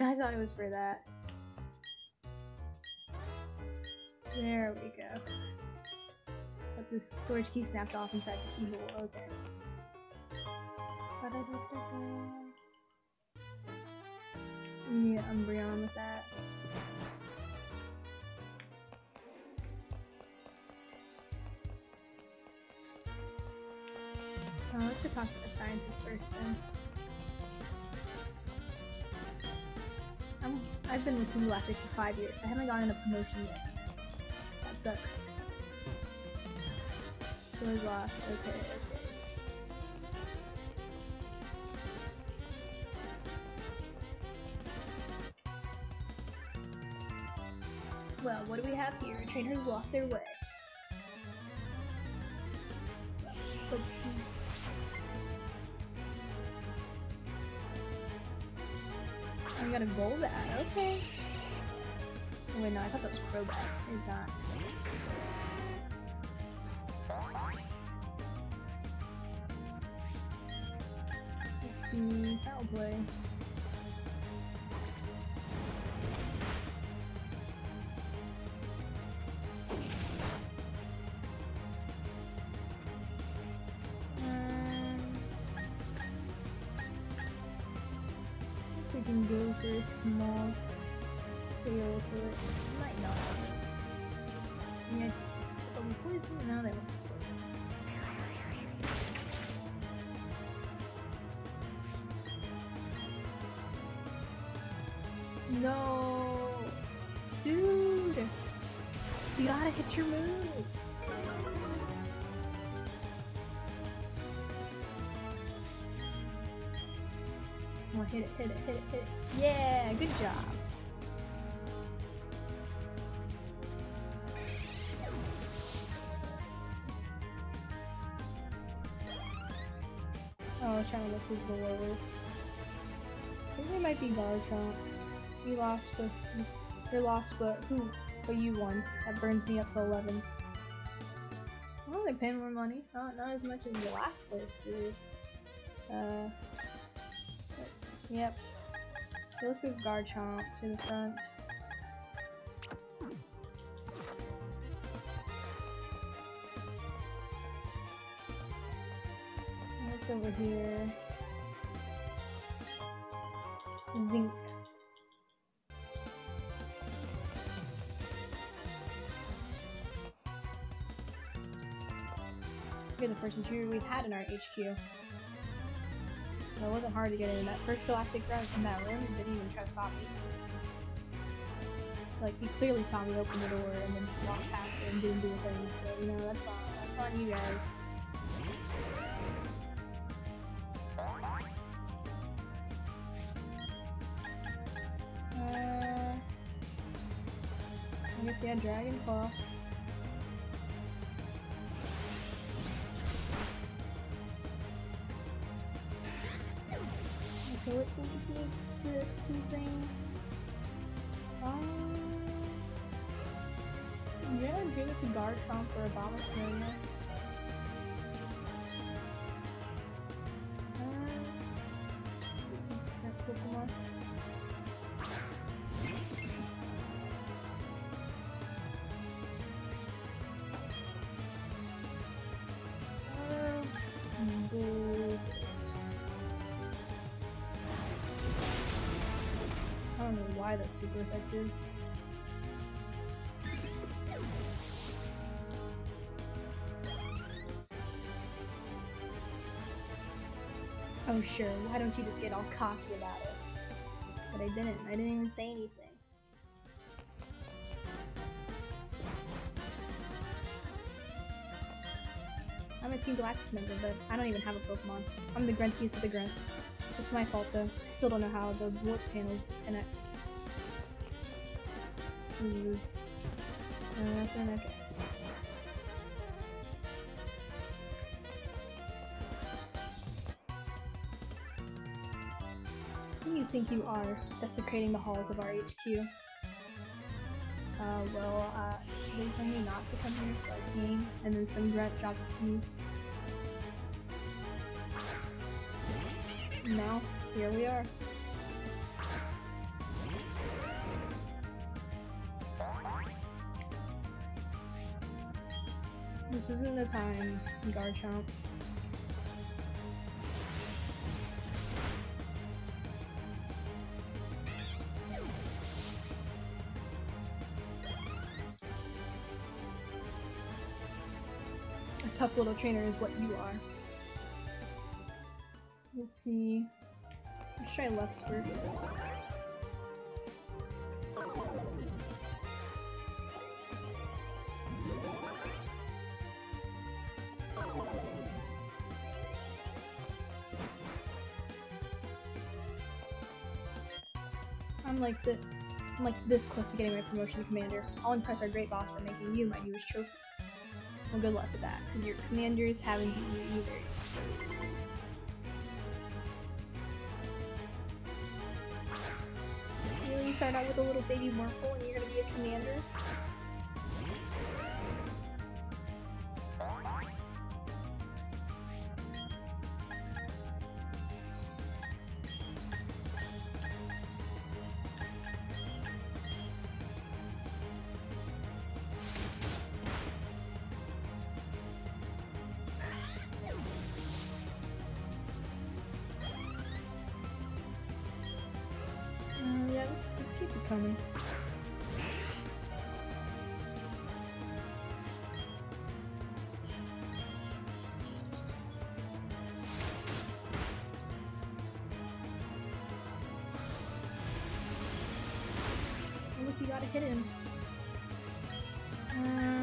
I thought it was for that. There we go. But this storage key snapped off inside the keyhole. Okay. Yeah, Umbreon with that. Oh, let's go talk to the scientist first then. I've been with Team Galactic for five years. I haven't gotten a promotion yet. That sucks. So is lost. Okay, okay. Well, what do we have here? A trainer lost their way. Okay. Oh, wait, no, I thought that was Crobat. It's not. Let's see, foul play. To it. Might not. Yeah, we poison? No, they won't. No, dude, you gotta hit your moves. Oh, hit it, hit it, hit it, hit it. Yeah, good job. Was trying to look who's the lowest. I think it might be Garchomp. You lost, but you're lost, but who? But you won. That burns me up to 11. Well, they pay more money. Not, not as much as the last place did. Uh, Yep. Let's move Garchomp to the front. Over here? Zinc. You're the first interior we've had in our HQ. So it wasn't hard to get in. That first galactic grunt in that room didn't even try to stop me. Like he clearly saw me open the door and then walked past it and didn't do a thing. So you know that's on that's on you guys. I guess yeah, Dragon Claw. So what's the, the, the XP thing? Um, yeah, give it to Garchomp or Abomasnow. Uh, that Pokemon. Uh, why that's super effective. Oh sure, why don't you just get all cocky about it? But I didn't, I didn't even say anything. I'm a Team Galactic member, but I don't even have a Pokemon. I'm the Gruntiest of the Grunts. It's my fault though. I still don't know how the warp panel connects. Use. Uh, okay. Who do you think you are, desecrating the halls of our HQ? Uh, well, uh, they told me not to come here, so I came, and then some grunt dropped key. Now, here we are. This isn't the time, Garchomp. A tough little trainer is what you are. Let's see. Let's try left first. I'm like this. I'm like this close to getting my promotion to commander. I'll impress our great boss by making you my newest trophy. Well, good luck with that, because your commanders haven't beaten you either. You start out with a little baby Morphle and you're gonna be a commander? Coming. Look, you gotta hit him. Uh,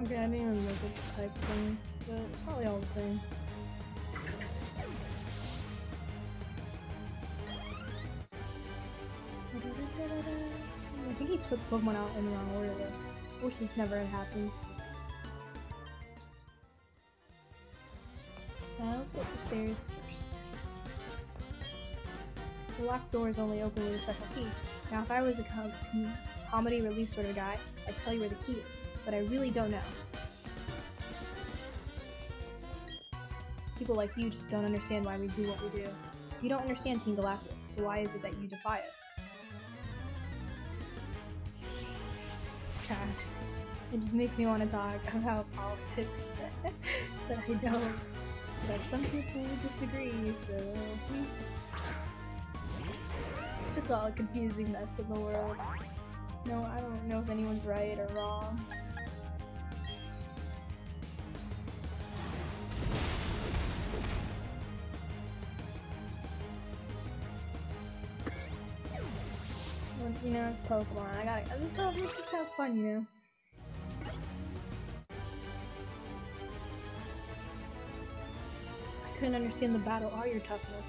Okay, I didn't even look at the type things, but it's probably all the same. I think he took Pokemon out in the wrong order though. Wish this never had happened. Now let's go up the stairs first. The locked door is only open with a special key. Now if I was a com comedy relief sort of guy, I'd tell you where the key is, but I really don't know. People like you just don't understand why we do what we do. You don't understand Team Galactic, so why is it that you defy us? It just makes me want to talk about politics that I don't. But some people disagree, so hmm. it's just all a confusing mess in the world. No, I don't know if anyone's right or wrong. You know, it's Pokemon. I gotta. I just, have- let's just have fun, you know. I couldn't understand the battle or your toughness.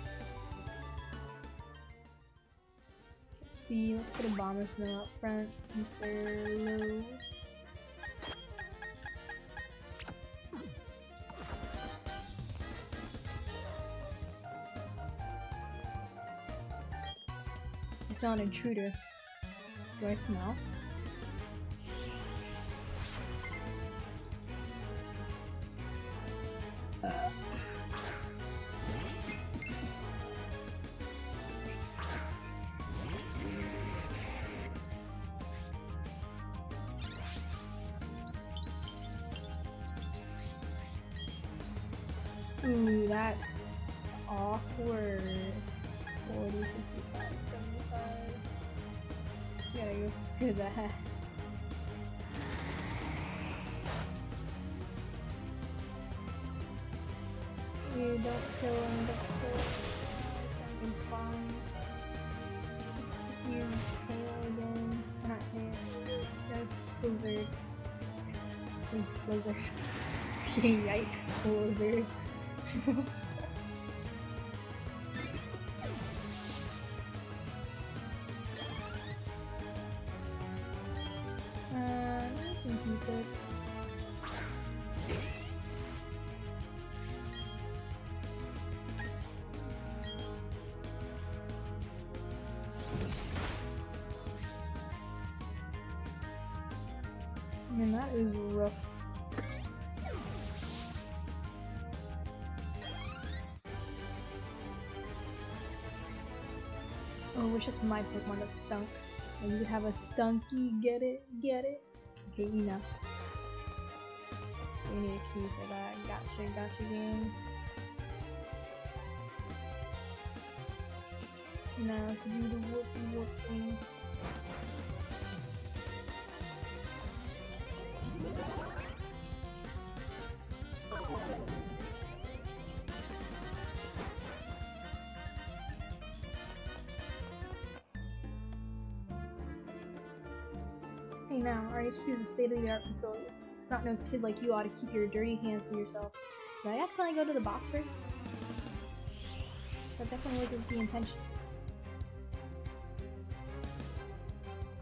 Let's see, let's put Abomasnow up front since they're low. I smell an intruder. Do I smell? Uh. Ooh, that's awkward. 40, 55, 75. Gotta go for that. You don't kill him, don't kill. Something's fine. Let's just use hail again. Not hail, it's no blizzard. Blizzard. Yikes, blizzard. good. Man, that is rough. Oh, it's just my Pokemon that stunk. And you have a stunky, get it, get it? Need a key for that. Gotcha, gotcha game. Now to do the whoop whoop Hey now, our HQ is a state-of-the-art facility. Snot-nosed kid like you ought to keep your dirty hands to yourself. Did I accidentally go to the boss race? That definitely wasn't the intention.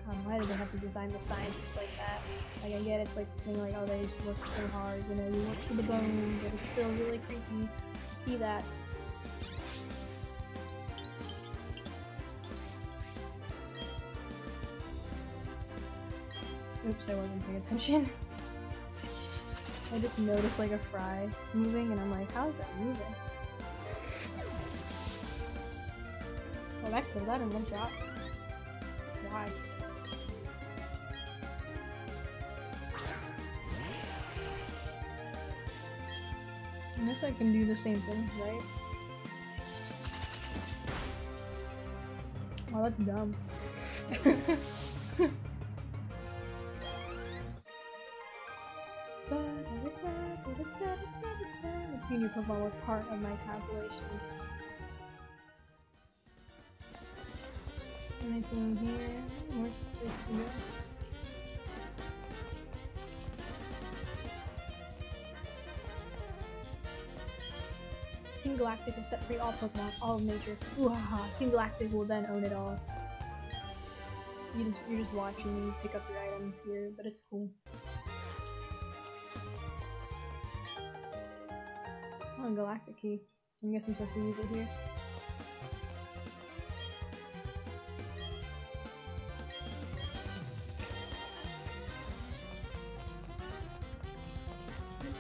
God, why did they have to design the scientists like that? Like, I get it's like thing like, oh, they just work so hard, you know, you work to the bone, but it's still really creepy to see that. Oops, I wasn't paying attention. I just noticed like a fry moving and I'm like, how is that moving? Well that killed that in one shot. Why? I guess I can do the same thing, right? Oh, that's dumb. Pokemon was part of my calculations. Anything here? This? Team Galactic will set free all Pokemon, all of nature. Ooh-ha-ha. Team Galactic will then own it all. You just, you're just watching me pick up your items here, but it's cool. Galactic Key. I guess I'm supposed to use it here.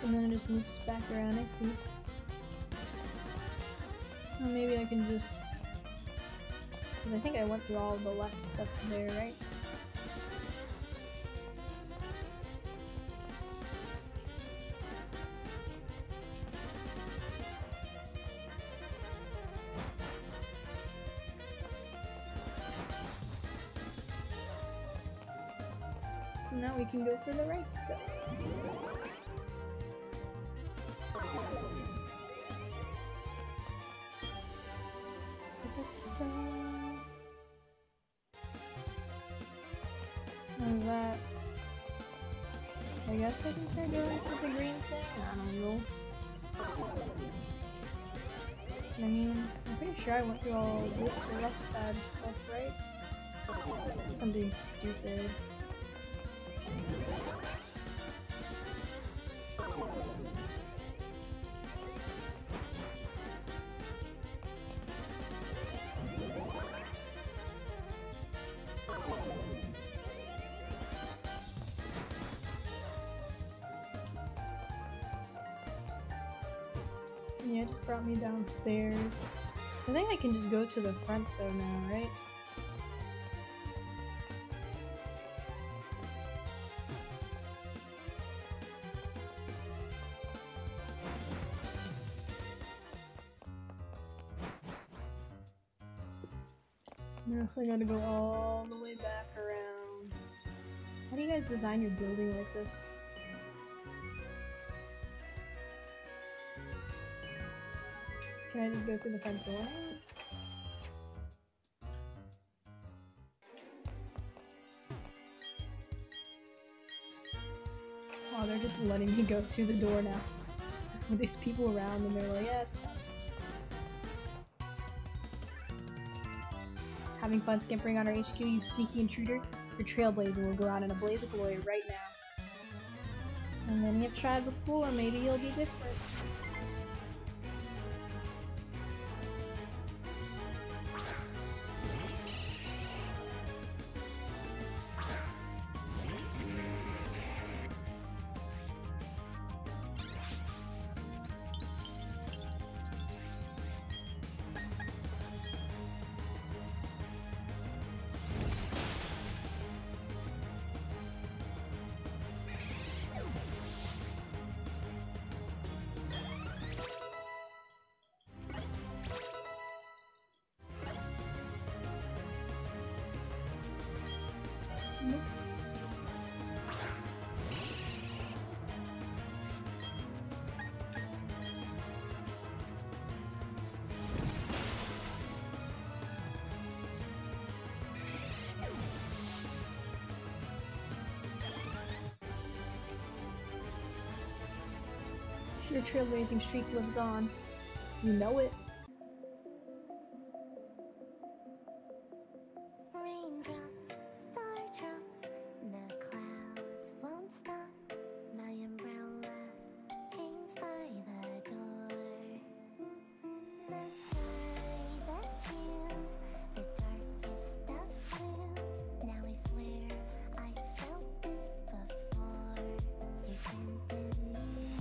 And then it just loops back around, I see. Or maybe I can just... Cause I think I went through all the left stuff there, right? We can go for the right stuff. How's that? I guess I can try doing with the green thing? I don't know. I mean, I'm pretty sure I went through all this left side stuff, right? Something stupid. It just brought me downstairs. So I think I can just go to the front though now, right? I gotta go all the way back around. How do you guys design your building like this? Can I just go through the front door? Oh, they're just letting me go through the door now. With these people around and they're like, yeah, it's fine. Having fun skimpering on our HQ, you sneaky intruder? Your trailblazer will go out in a blaze of glory right now. And then you've tried before, maybe you'll be different. Your trailblazing streak lives on. You know it.